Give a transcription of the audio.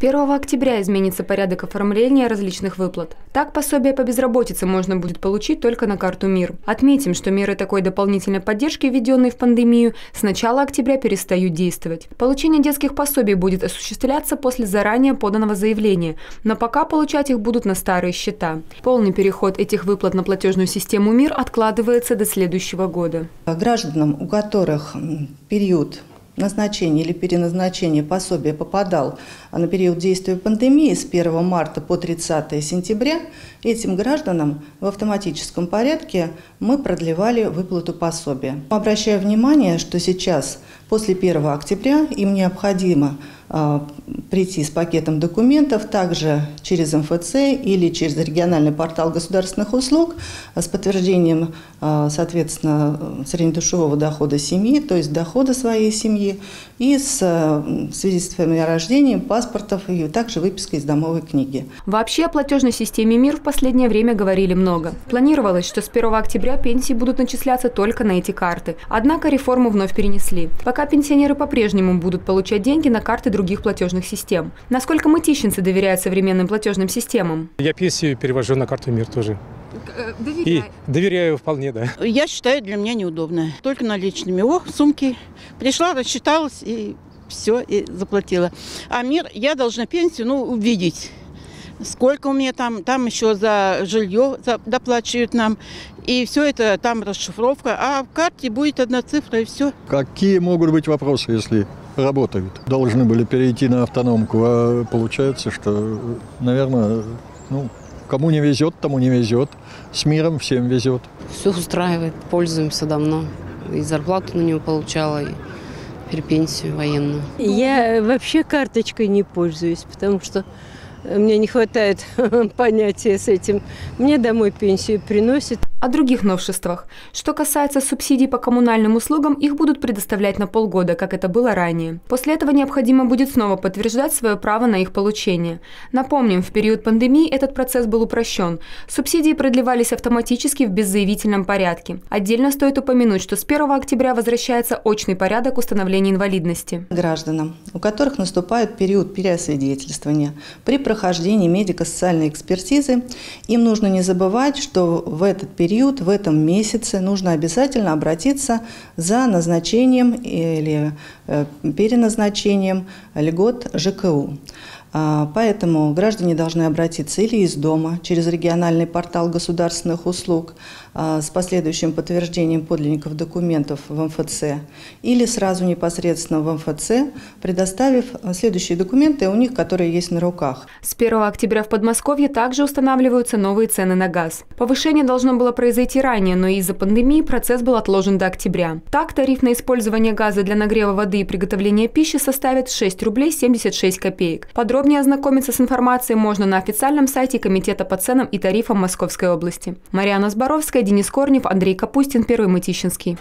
1 октября изменится порядок оформления различных выплат. Так, пособие по безработице можно будет получить только на карту МИР. Отметим, что меры такой дополнительной поддержки, введенные в пандемию, с начала октября перестают действовать. Получение детских пособий будет осуществляться после заранее поданного заявления, но пока получать их будут на старые счета. Полный переход этих выплат на платежную систему МИР откладывается до следующего года. Гражданам, у которых период назначение или переназначение пособия попадал на период действия пандемии с 1 марта по 30 сентября, этим гражданам в автоматическом порядке мы продлевали выплату пособия. Обращаю внимание, что сейчас, после 1 октября, им необходимо а, прийти с пакетом документов также через МФЦ или через региональный портал государственных услуг с подтверждением, а, соответственно, среднедушевого дохода семьи, то есть дохода своей семьи, и с свидетельствами о рождении, паспортов и также выпиской из домовой книги. Вообще о платежной системе МИР в последнее время говорили много. Планировалось, что с 1 октября пенсии будут начисляться только на эти карты. Однако реформу вновь перенесли. Пока пенсионеры по-прежнему будут получать деньги на карты других других платежных систем. Насколько мытищенцы доверяют современным платежным системам? Я пенсию перевожу на карту МИР тоже. Э, доверяю. И доверяю вполне, да. Я считаю, для меня неудобно. Только наличными. О, сумки. Пришла, рассчиталась и все, и заплатила. А мир, я должна пенсию, ну, увидеть. Сколько у меня там, там еще за жилье доплачивают нам. И все это там расшифровка. А в карте будет одна цифра и все. Какие могут быть вопросы, если работают. Должны были перейти на автономку, а получается, что, наверное, ну, кому не везет, тому не везет. С миром всем везет. Все устраивает, пользуемся давно. И зарплату на него получала, и теперь пенсию военную. Я вообще карточкой не пользуюсь, потому что мне не хватает понятия с этим. Мне домой пенсию приносят. О других новшествах. Что касается субсидий по коммунальным услугам, их будут предоставлять на полгода, как это было ранее. После этого необходимо будет снова подтверждать свое право на их получение. Напомним, в период пандемии этот процесс был упрощен. Субсидии продлевались автоматически в беззаявительном порядке. Отдельно стоит упомянуть, что с 1 октября возвращается очный порядок установления инвалидности. Гражданам, у которых наступает период переосвидетельствования, при прохождении медико-социальной экспертизы им нужно не забывать, что в этот период период, в этом месяце нужно обязательно обратиться за назначением или э, переназначением льгот ЖКУ. А, поэтому граждане должны обратиться или из дома, через региональный портал государственных услуг а, с последующим подтверждением подлинников документов в МФЦ, или сразу непосредственно в МФЦ, предоставив следующие документы у них, которые есть на руках. С 1 октября в Подмосковье также устанавливаются новые цены на газ. Повышение должно было произойти ранее, но из-за пандемии процесс был отложен до октября. Так, тариф на использование газа для нагрева воды и приготовления пищи составит 6 рублей 76 копеек. Подробно Подробнее ознакомиться с информацией можно на официальном сайте Комитета по ценам и тарифам Московской области. Марьяна Зборовская, Денис Корнев, Андрей Капустин, Первый Мытищинский.